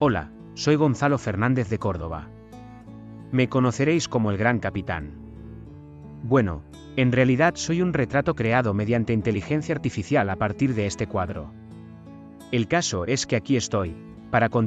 Hola, soy Gonzalo Fernández de Córdoba. Me conoceréis como el Gran Capitán. Bueno, en realidad soy un retrato creado mediante inteligencia artificial a partir de este cuadro. El caso es que aquí estoy, para contar